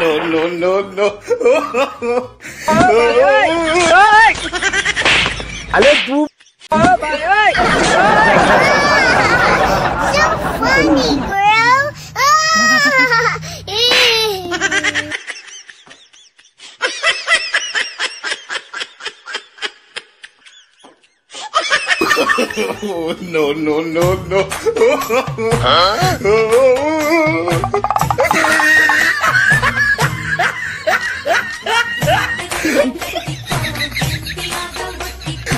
no, no, no, no. Oh. Alec, boo. Oh my god! so funny, girl! oh, no, no, no, no. huh? Oh.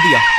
दिया